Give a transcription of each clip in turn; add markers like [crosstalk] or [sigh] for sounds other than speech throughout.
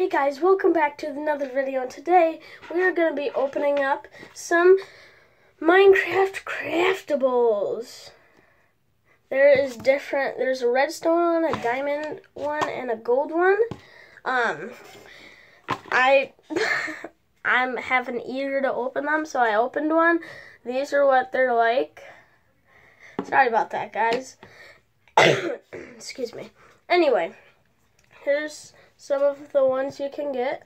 Hey guys, welcome back to another video. And today we are going to be opening up some Minecraft craftables. There is different, there's a redstone one, a diamond one, and a gold one. Um, I, [laughs] I'm having an eager to open them, so I opened one. These are what they're like. Sorry about that, guys. [coughs] Excuse me. Anyway, here's some of the ones you can get.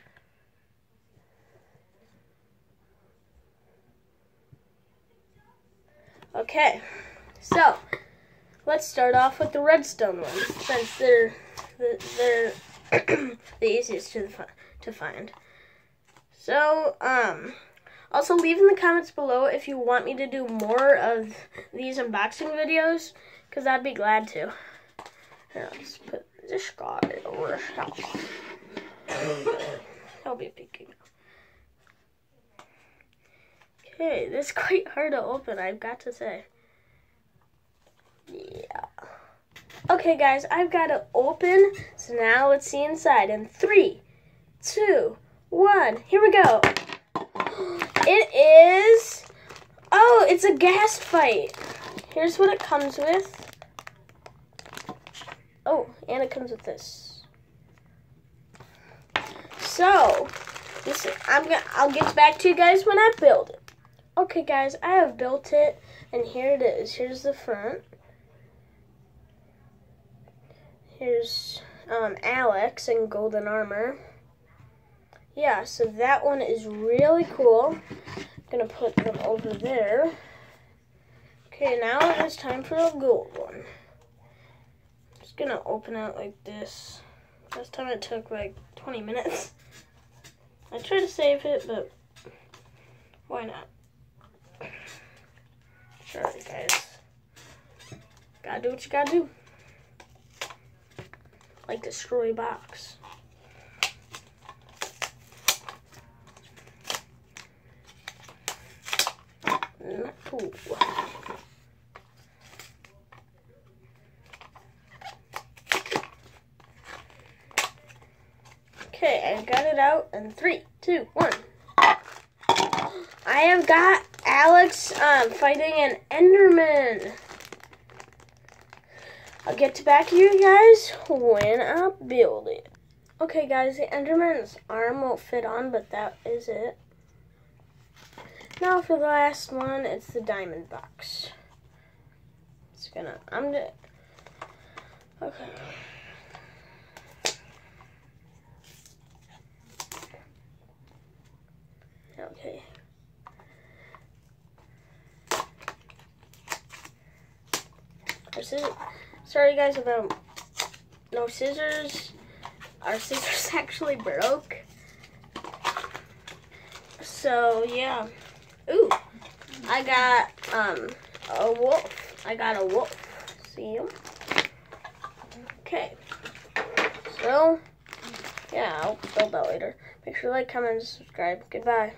Okay, so let's start off with the redstone ones since they're they're [coughs] the easiest to to find. So, um, also leave in the comments below if you want me to do more of these unboxing videos, because I'd be glad to. Here, I'll just put this guy over I'll be peeking. Okay, this is quite hard to open, I've got to say. Yeah. Okay, guys, I've got to open, so now let's see inside. In three, two, one, here we go. [gasps] It is, oh, it's a Ghast fight. Here's what it comes with. Oh, and it comes with this. So, this I'm gonna I'll get back to you guys when I build it. Okay, guys, I have built it, and here it is. Here's the front. Here's um, Alex in golden armor. Yeah, so that one is really cool. I'm gonna put them over there. Okay, now it is time for a gold one just gonna open it like this. Last time it took like 20 minutes. I tried to save it, but why not? Sorry, guys. Gotta do what you gotta do. Like destroy box. Ooh. Okay, I got it out in three, two, one. I have got Alex um, fighting an Enderman. I'll get to back to you guys when I build it. Okay, guys, the Enderman's arm won't fit on, but that is it. Now for the last one, it's the diamond box. It's gonna, I'm gonna, okay. Okay. Sorry guys about no scissors. Our scissors [laughs] actually broke. So yeah. Ooh. I got um a wolf. I got a wolf. See him? Okay. So yeah, I'll build that later. Make sure to like, comment, and subscribe. Goodbye.